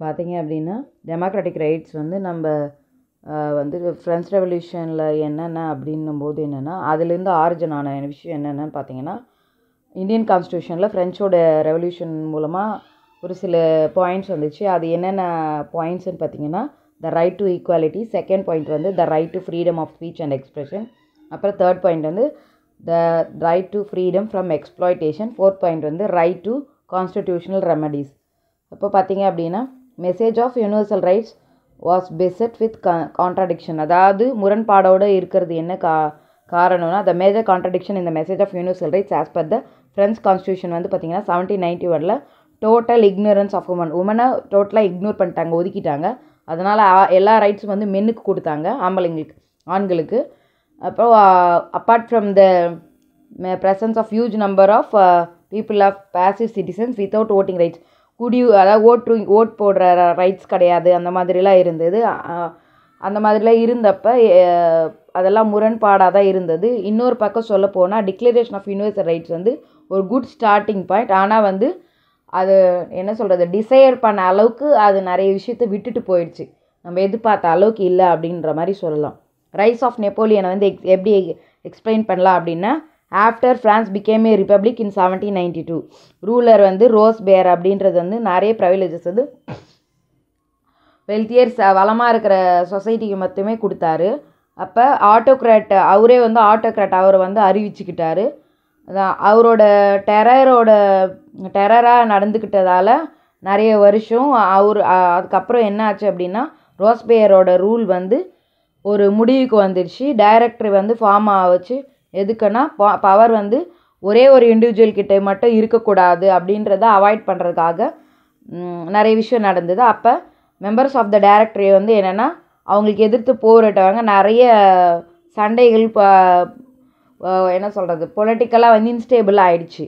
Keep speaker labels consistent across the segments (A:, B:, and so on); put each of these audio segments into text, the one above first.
A: பார்த்தீங்க அப்படின்னா democratic rights வந்து நம்ம வந்து ஃப்ரெஞ்ச் ரெவல்யூஷனில் என்னென்ன அப்படின்னும் போது என்னென்னா அதுலேருந்து ஆரிஜின் ஆன விஷயம் என்னென்னு பார்த்தீங்கன்னா இந்தியன் கான்ஸ்டியூஷனில் ஃப்ரெஞ்சோட ரெவல்யூஷன் மூலமாக ஒரு சில பாயிண்ட்ஸ் வந்துச்சு. அது என்னென்ன பாயிண்ட்ஸ்னு பார்த்தீங்கன்னா the right to equality second point வந்து the right to freedom of speech and expression அப்புறம் தேர்ட் பாயிண்ட் வந்து the right to freedom from exploitation fourth point வந்து ரைட் டு கான்ஸ்டிடியூஷனல் ரெமடிஸ் இப்போ பார்த்தீங்க அப்படின்னா message of universal rights was beset with contradiction அதாவது முரண்பாடோடு இருக்கிறது என்ன கா காரணம்னா த மேஜர் கான்ட்ரடிக்ஷன் இந்த message of universal rights as per the French constitution வந்து பார்த்தீங்கன்னா செவன்டீன் நைன்டி ஒனில் டோட்டல் இக்னரன்ஸ் ஆஃப் உமன் உமனை டோட்டலாக இக்னோர் பண்ணிட்டாங்க ஒதுக்கிட்டாங்க. அதனால் எல்லா ரைட்ஸும் வந்து மென்னுக்கு கொடுத்தாங்க ஆம்பளைங்களுக்கு ஆண்களுக்கு. அப்புறம் apart from the presence of huge number of people of passive citizens without voting rights குடி அதாவது ஓட்டு ஓட் போடுற ரைட்ஸ் கிடையாது. அந்த மாதிரிலாம் இருந்தது. அந்த மாதிரிலாம் இருந்தப்போ அதெல்லாம் முரண்பாடாக தான் இருந்தது. இன்னொரு பக்கம் சொல்ல போனால் டிக்ளரேஷன் ஆஃப் யூனிவர்சல் ரைட்ஸ் வந்து ஒரு குட் ஸ்டார்டிங் பாயிண்ட் ஆனால் வந்து அது என்ன சொல்கிறது டிசையர் பண்ண அளவுக்கு அது நிறைய விஷயத்தை விட்டுட்டு போயிடுச்சு. நம்ம எதிர்பார்த்த அளவுக்கு இல்லை அப்படின்ற மாதிரி சொல்லலாம். ரைஸ் ஆஃப் நெப்போலியனை வந்து எக்ஸ் எப்படி எக்ஸ்பிளைன் பண்ணலாம் அப்படின்னா after France became a republic in seventeen ninety two ruler வந்து ரோஸ் பேர் அப்படின்றது வந்து நிறைய ப்ரைவிலேஜஸ் வந்து வெல்த்தியர்ஸ் வளமாக இருக்கிற சொசைட்டிக்கு மட்டுமே கொடுத்தாரு. அப்போ ஆட்டோக்ராட் அவரே வந்து ஆட்டோக்ராட் அவரை வந்து அறிவிச்சுக்கிட்டாரு. அவரோட டெரரோட டெரராக நடந்துக்கிட்டதால நிறைய வருஷம் அவர் அதுக்கப்புறம் என்ன ஆச்சு அப்படின்னா ரோஸ்பேயரோட ரூல் வந்து ஒரு முடிவுக்கு வந்துடுச்சு டைரக்டர் வந்து ஃபார்ம் வச்சு எதுக்குன்னா பவர் வந்து ஒரே ஒரு இண்டிவிஜுவல் கிட்டே மட்டும் இருக்கக்கூடாது அப்படின்றத அவாய்ட் பண்ணுறதுக்காக நிறைய விஷயம் நடந்தது. அப்போ மெம்பர்ஸ் ஆஃப் த டைரக்டரி வந்து என்னென்னா அவங்களுக்கு எதிர்த்து போராட்டவங்க நிறைய சண்டைகள் ப- என்ன சொல்கிறது பொலிட்டிக்கலாக வந்து இன்ஸ்டேபிள் ஆகிடுச்சு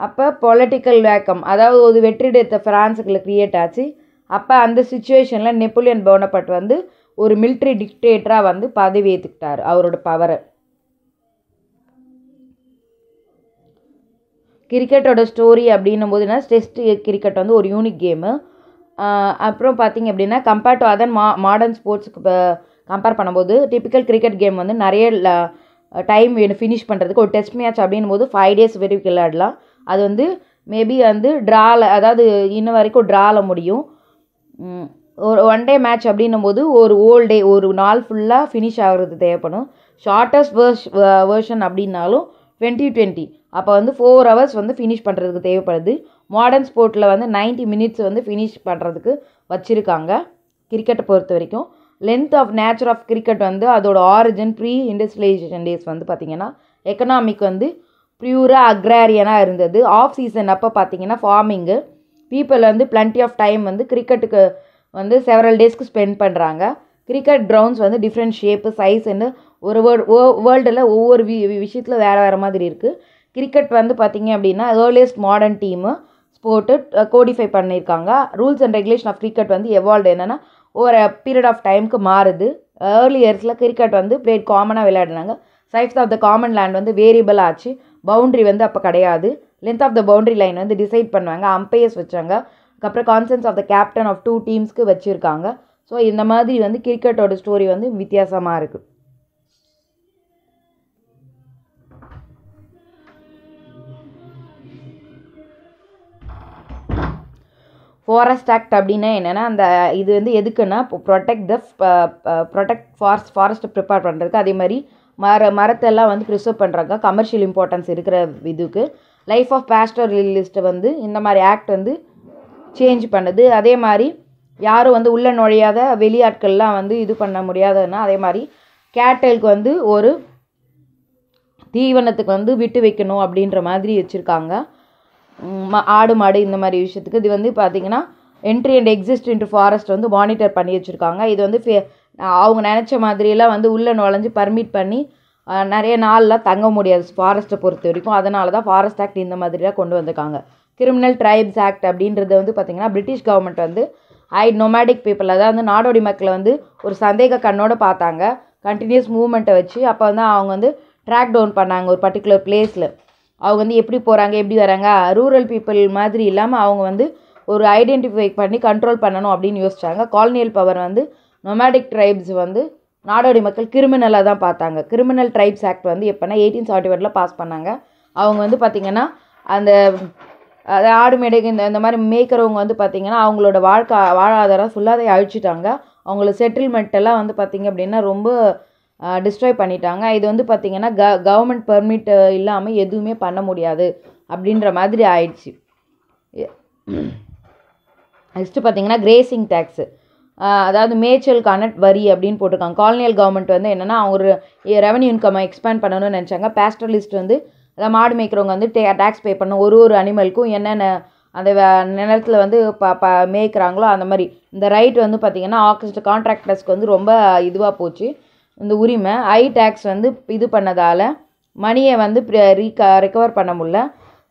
A: அப்போ பொலிட்டிக்கல் வேக்கம் அதாவது ஒரு வெற்றிடத்தை ஃப்ரான்ஸுக்குள்ள க்ரியேட் ஆச்சு. அப்போ அந்த சுச்சுவேஷனில் நெப்போலியன் போனபட் வந்து ஒரு military டிக்டேட்டராக வந்து பதவி ஏற்றுக்கிட்டார் அவரோட பவரை கிரிக்கெட்டோட ஸ்டோரி அப்படின்னும் போது என்ன டெஸ்ட் கிரிக்கெட் வந்து ஒரு யூனிக் கேமு அப்புறம் பார்த்தீங்க அப்படின்னா கம்பேர்ட் டு அதர் மா மாடர்ன் ஸ்போர்ட்ஸுக்கு கம்பேர் பண்ணும்போது டிப்பிக்கல் கிரிக்கெட் கேம் வந்து நிறைய டைம் வேணும் ஃபினிஷ் பண்ணுறதுக்கு ஒரு டெஸ்ட் மேட்ச் அப்படின்னும் போது ஃபைவ் டேஸ் வரைக்கும் விளையாடலாம். அது வந்து மேபி வந்து ட்ராவில் அதாவது இன்ன வரைக்கும் ட்ராவில் முடியும். ஒரு ஒன் டே மேட்ச் அப்படின்னும் போது ஒரு ஓல் டே ஒரு நாள் ஃபுல்லாக ஃபினிஷ் ஆகிறது தேவைப்படும். ஷார்ட்டஸ்ட் வேர்ஷ் வேர்ஷன் அப்படின்னாலும் டுவெண்ட்டி டுவெண்ட்டி. அப்போ வந்து ஃபோர் ஹவர்ஸ் வந்து ஃபினிஷ் பண்ணுறதுக்கு தேவைப்படுது. மாடர்ன் ஸ்போர்ட்டில் வந்து 90 மினிட்ஸ் வந்து ஃபினிஷ் பண்ணுறதுக்கு வச்சுருக்காங்க. கிரிக்கெட்டை பொறுத்த வரைக்கும். Length of nature of cricket வந்து அதோட ஆரிஜின் ப்ரீ இண்டஸ்ட்ரியலைசேஷன் டேஸ் வந்து பார்த்திங்கன்னா எக்கனாமிக் வந்து ப்யூராக அக்ராரியனாக இருந்தது. ஆஃப் சீசன் அப்போ பார்த்தீங்கன்னா ஃபார்மிங்கு பீப்புள் வந்து பிளண்ட்டி ஆஃப் டைம் வந்து கிரிக்கெட்டுக்கு வந்து செவரல் டேஸ்க்கு ஸ்பெண்ட் பண்ணுறாங்க கிரிக்கெட் கிரவுண்ட்ஸ் வந்து டிஃப்ரெண்ட் ஷேப்பு சைஸ்ன்னு ஒரு வேர்ல்டு வேர்ல்டில் ஒவ்வொரு வி விஷயத்தில் வேறு வேறு மாதிரி இருக்குது கிரிக்கெட் வந்து பார்த்திங்க அப்படின்னா earliest modern team sport codify பண்ணியிருக்காங்க rules and regulation of cricket வந்து எவால்வ்டு என்னென்னா ஒரு பீரியட் ஆஃப் டைமுக்கு மாறுது. ஏர்லி இயர்ஸில் கிரிக்கெட் வந்து பிளேட் காமனாக விளையாடினாங்க. Size of the common land வந்து வேரியபிள் ஆச்சு. பவுண்ட்ரி வந்து அப்போ கிடையாது. Length of the boundary line வந்து டிசைட் பண்ணுவாங்க. அம்பையர்ஸ் வச்சாங்க. அதுக்கப்புறம் consensus of the captain of two டீம்ஸ்க்கு வச்சுருக்காங்க. ஸோ இந்த மாதிரி வந்து கிரிக்கெட்டோட ஸ்டோரி வந்து வித்தியாசமாக இருக்குது ஃபாரஸ்ட் ஆக்ட் அப்படின்னா என்னென்னா அந்த இது வந்து எதுக்குன்னா இப்போ ப்ரொடெக்ட் த ப்ரொடெக்ட் ஃபாரஸ்ட் ஃபாரஸ்ட்டை ப்ரிப்பேர் பண்ணுறதுக்கு அதே மாதிரி மர மரத்தெல்லாம் வந்து ப்ரிசர்வ் பண்ணுறாங்க கமர்ஷியல் இம்பார்ட்டன்ஸ் இருக்கிற இதுக்கு. லைஃப் ஆஃப் பாஸ்டர் லிஸ்ட்டை வந்து இந்த மாதிரி ஆக்ட் வந்து சேஞ்ச் பண்ணுது. அதே மாதிரி யாரும் வந்து உள்ளே நுழையாத வெளியாட்கள்லாம் வந்து இது பண்ண முடியாதுன்னா அதே மாதிரி கேட்டலுக்கு வந்து ஒரு தீவனத்துக்கு வந்து விட்டு வைக்கணும் அப்படின்ற மாதிரி வச்சுருக்காங்க. ஆடு மாடு இந்த மாதிரி விஷயத்துக்கு. இது வந்து பார்த்தீங்கன்னா entry and exist into forest வந்து மானிட்டர் பண்ணி வச்சுருக்காங்க. இது வந்து ஃபே அவங்க நினச்ச மாதிரியெல்லாம் வந்து உள்ளே நுழைஞ்சு பர்மிட் பண்ணி நிறைய நாள்லாம் தங்க முடியாது ஃபாரஸ்ட்டை பொறுத்த வரைக்கும். அதனால தான் ஃபாரஸ்ட் ஆக்ட் இந்த மாதிரிலாம் கொண்டு வந்திருக்காங்க. கிரிமினல் ட்ரைப்ஸ் ஆக்ட் அப்படின்றது வந்து பார்த்திங்கன்னா பிரிட்டிஷ் கவர்மெண்ட் வந்து ஐ நொமேடிக் பீப்புள் அதாவது வந்து நாடோடி மக்களை வந்து ஒரு சந்தேக கண்ணோடு பார்த்தாங்க. கண்டினியூஸ் மூவ்மெண்ட்டை வச்சு அப்போ வந்து அவங்க வந்து ட்ராக் டவுன் பண்ணாங்க ஒரு பர்டிகுலர் பிளேஸில் அவங்க வந்து எப்படி போகிறாங்க எப்படி வராங்க ரூரல் பீப்புள் மாதிரி இல்லாமல் அவங்க வந்து ஒரு ஐடென்டிஃபை பண்ணி கண்ட்ரோல் பண்ணணும் அப்படின்னு யோசிச்சாங்க காலனியல் பவர் வந்து நொமேடிக் ட்ரைப்ஸ் வந்து நாடோடி மக்கள் கிரிமினலாக தான் பார்த்தாங்க கிரிமினல் ட்ரைப்ஸ் ஆக்ட் வந்து எப்போனா எயிட்டீன் செவன்ட்டி ஒனில் பாஸ் பண்ணாங்க அவங்க வந்து பார்த்திங்கன்னா அந்த அது ஆடு மேடைக்கு இந்த இந்த மாதிரி மேய்க்கிறவங்க வந்து பார்த்திங்கன்னா அவங்களோட வாழ்க்கை வாழ்வாதாரம் ஃபுல்லாக அதை அழிச்சிட்டாங்க அவங்கள செட்டில்மெண்ட்டெல்லாம் வந்து பார்த்திங்க அப்படின்னா ரொம்ப டிஸ்ட்ராய் பண்ணிட்டாங்க. இது வந்து பார்த்திங்கன்னா க கவர்மெண்ட் பெர்மிட் இல்லாமல் எதுவுமே பண்ண முடியாது அப்படின்ற மாதிரி ஆயிடுச்சு. நெக்ஸ்ட்டு பார்த்தீங்கன்னா கிரேசிங் டேக்ஸு அதாவது மேய்ச்சலுக்கான வரி அப்படின்னு போட்டிருக்காங்க. காலனியல் கவர்மெண்ட் வந்து என்னென்னா அவங்க ரெவன்யூ இன்கம் எக்ஸ்பேண்ட் பண்ணணும்னு நினச்சாங்க. பேஸ்டலிஸ்ட் வந்து அதாவது மாடு மேய்க்கிறவங்க வந்து டே டேக்ஸ் பே பண்ணணும். ஒரு ஒரு அனிமலுக்கும் என்னென்ன அந்த நிலத்தில் வந்து ப ப மேய்க்கிறாங்களோ அந்த மாதிரி. இந்த ரைட் வந்து பார்த்திங்கன்னா ஆகஸ்ட் கான்ட்ராக்டர்ஸ்க்கு வந்து ரொம்ப இதுவாக போச்சு. இந்த உரிமை ஐ டேக்ஸ் வந்து இது பண்ணதால் மணியை வந்து ரீக ரெக்கவர் பண்ண முடியல.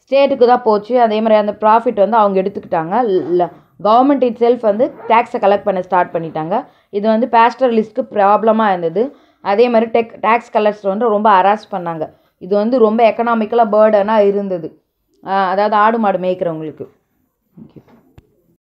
A: ஸ்டேட்டுக்கு தான் போச்சு. அதே மாதிரி அந்த ப்ராஃபிட் வந்து அவங்க எடுத்துக்கிட்டாங்க. கவர்மெண்ட் இட் செல்ஃப் வந்து டேக்ஸை கலெக்ட் பண்ண ஸ்டார்ட் பண்ணிட்டாங்க. இது வந்து பேஸ்டரலிஸ்ட்க்கு ப்ராப்ளமாக இருந்தது. அதே மாதிரி டெக் டேக்ஸ் கலெக்டர் வந்து ரொம்ப ஹராஸ் பண்ணாங்க. இது வந்து ரொம்ப எக்கனாமிக்கலாக பேர்டனாக இருந்தது. அதாவது ஆடு மாடு மேய்க்கிறவங்களுக்கு. Thank.